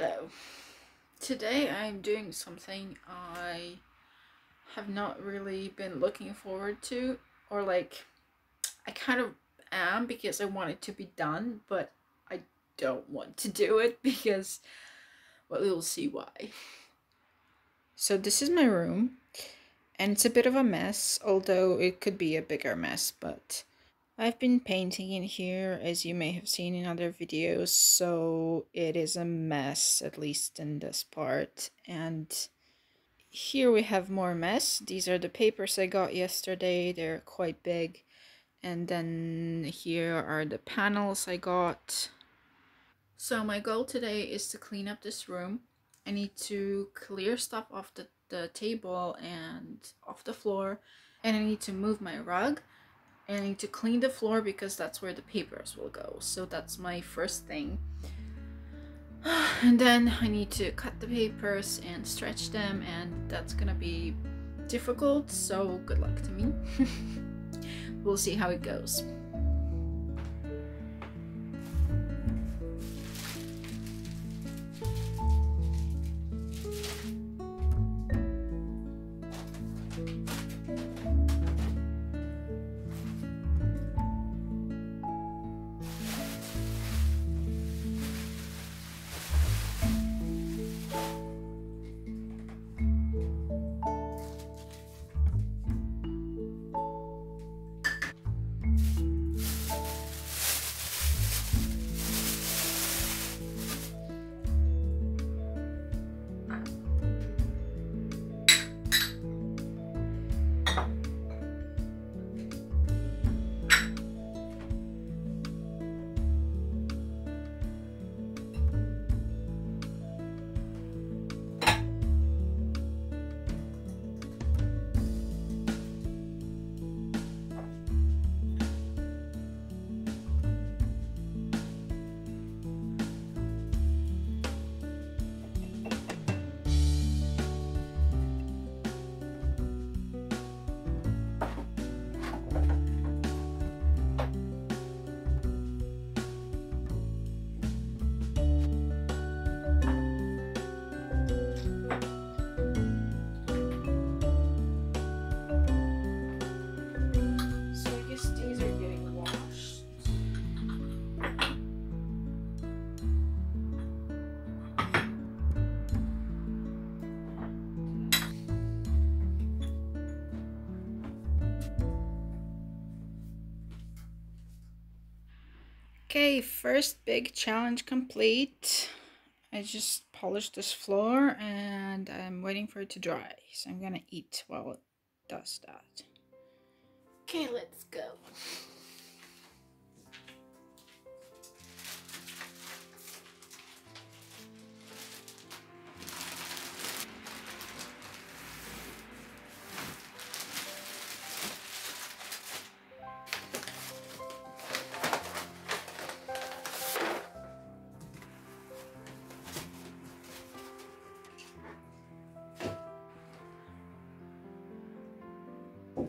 Hello. Today I'm doing something I have not really been looking forward to, or like, I kind of am because I want it to be done, but I don't want to do it because, well, you'll see why. So, this is my room, and it's a bit of a mess, although it could be a bigger mess, but I've been painting in here as you may have seen in other videos so it is a mess at least in this part and here we have more mess. These are the papers I got yesterday. They're quite big. And then here are the panels I got. So my goal today is to clean up this room. I need to clear stuff off the, the table and off the floor. And I need to move my rug I need to clean the floor because that's where the papers will go. So that's my first thing. And then I need to cut the papers and stretch them and that's gonna be difficult, so good luck to me. we'll see how it goes. Okay, first big challenge complete. I just polished this floor and I'm waiting for it to dry. So I'm gonna eat while it does that. Okay, let's go.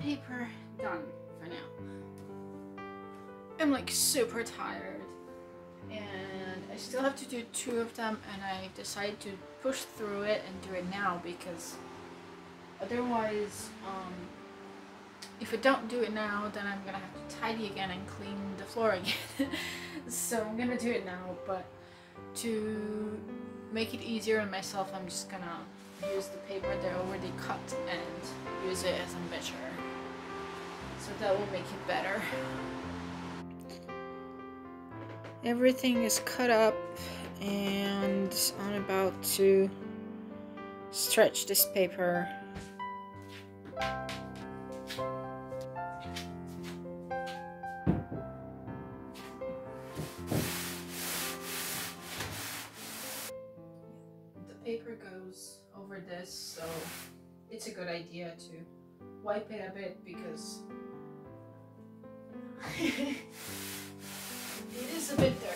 Paper done for now. I'm like super tired and I still have to do two of them and I decided to push through it and do it now because otherwise um, if I don't do it now then I'm gonna have to tidy again and clean the floor again so I'm gonna do it now but to make it easier on myself I'm just gonna use the paper they're already cut and use it as a measure so that will make it better. Everything is cut up and I'm about to stretch this paper. paper goes over this so it's a good idea to wipe it a bit because it is a bit dirty.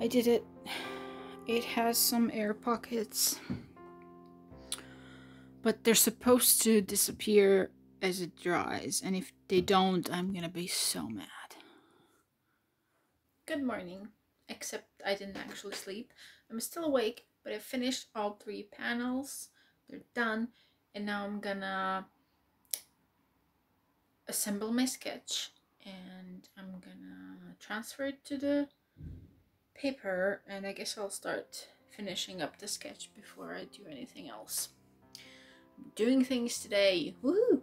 I did it. It has some air pockets. But they're supposed to disappear as it dries. And if they don't, I'm gonna be so mad. Good morning. Except I didn't actually sleep. I'm still awake, but I finished all three panels. They're done. And now I'm gonna assemble my sketch and I'm gonna transfer it to the paper and I guess I'll start finishing up the sketch before I do anything else. I'm doing things today. Woo!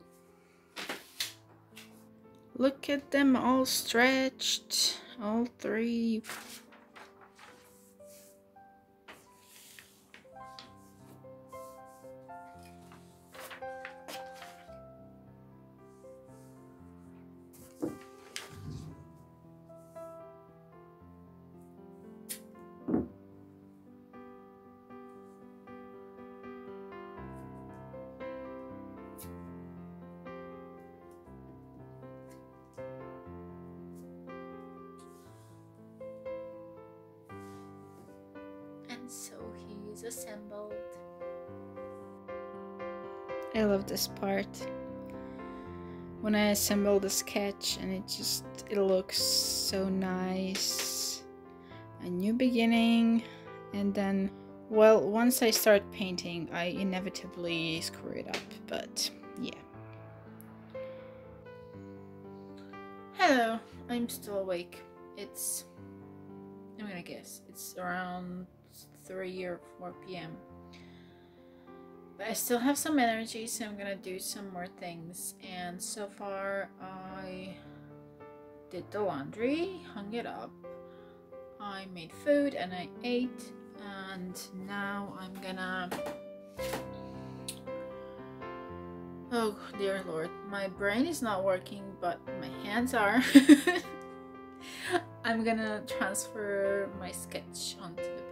Look at them all stretched. All three. And so he's assembled. I love this part. When I assemble the sketch and it just it looks so nice. A new beginning and then well once I start painting I inevitably screw it up but yeah. Hello, I'm still awake. It's I'm gonna guess it's around 3 or 4 p.m. But I still have some energy, so I'm gonna do some more things. And so far, I did the laundry, hung it up, I made food, and I ate. And now I'm gonna. Oh dear lord, my brain is not working, but my hands are. I'm gonna transfer my sketch onto the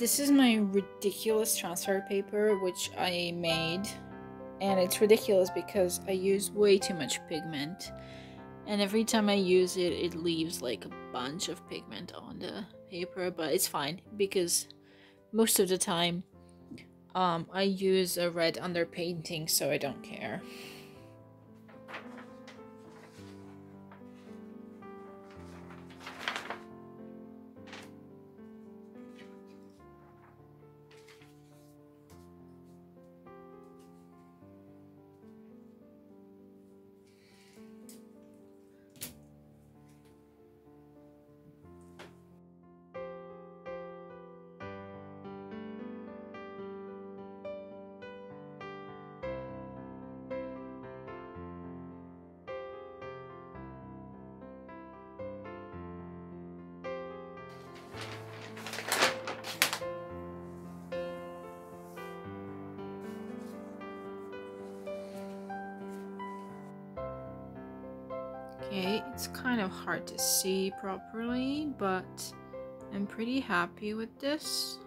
this is my ridiculous transfer paper which I made and it's ridiculous because I use way too much pigment and every time I use it it leaves like a bunch of pigment on the paper but it's fine because most of the time um, I use a red underpainting so I don't care. Okay, it's kind of hard to see properly, but I'm pretty happy with this.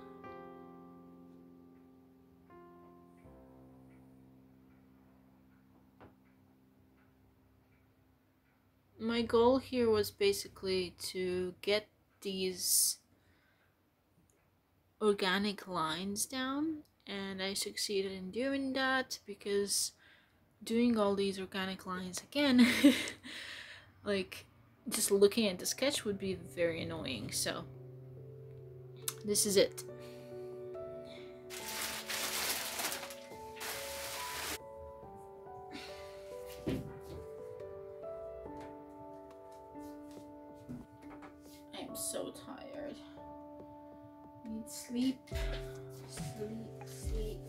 My goal here was basically to get these organic lines down and I succeeded in doing that because doing all these organic lines again like just looking at the sketch would be very annoying so. This is it. I'm so tired. Need sleep. Sleep sleep.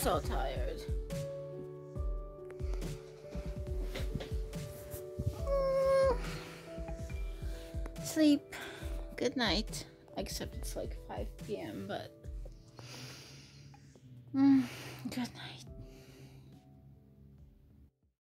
So tired. Mm. Sleep. Good night. Except it's like 5 p.m., but. Mm, good night.